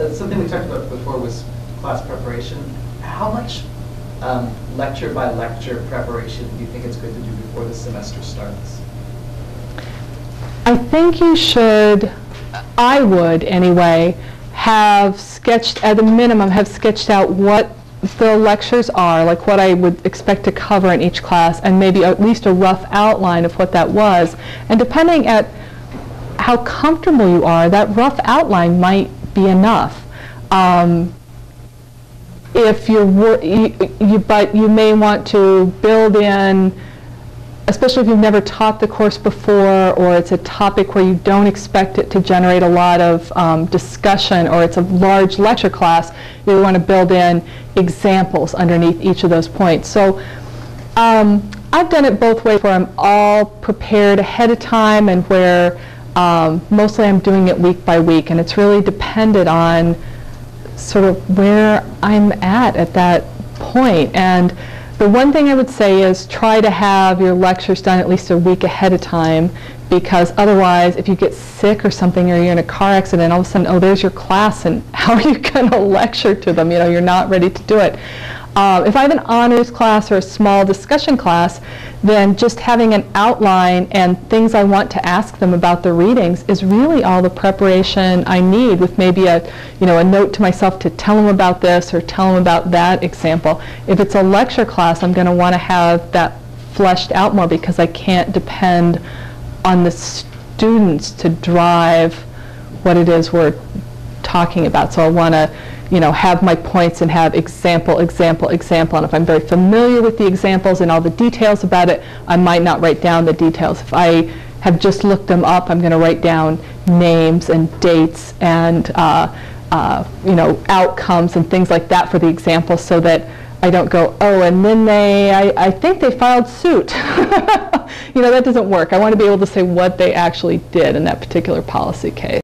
uh, something we talked about before was class preparation. How much um, lecture by lecture preparation do you think it's good to do before the semester starts? I think you should, I would anyway, have sketched, at a minimum, have sketched out what the lectures are, like what I would expect to cover in each class, and maybe at least a rough outline of what that was. And depending at how comfortable you are, that rough outline might be enough. Um, if you're, you, you, but you may want to build in, especially if you've never taught the course before, or it's a topic where you don't expect it to generate a lot of um, discussion, or it's a large lecture class, you want to build in examples underneath each of those points. So um, I've done it both ways, where I'm all prepared ahead of time, and where um, mostly I'm doing it week by week, and it's really dependent on sort of where I'm at at that point. And the one thing I would say is try to have your lectures done at least a week ahead of time because otherwise if you get sick or something or you're in a car accident, all of a sudden, oh, there's your class and how are you going to lecture to them? You know, you're not ready to do it. Uh, if I have an honors class or a small discussion class, then just having an outline and things I want to ask them about the readings is really all the preparation I need with maybe a, you know, a note to myself to tell them about this or tell them about that example. If it's a lecture class, I'm going to want to have that fleshed out more because I can't depend on the students to drive what it is we're talking about. So I want to you know, have my points and have example, example, example. And if I'm very familiar with the examples and all the details about it, I might not write down the details. If I have just looked them up, I'm going to write down names and dates and, uh, uh, you know, outcomes and things like that for the example so that I don't go, oh, and then they, I, I think they filed suit. you know, that doesn't work. I want to be able to say what they actually did in that particular policy case.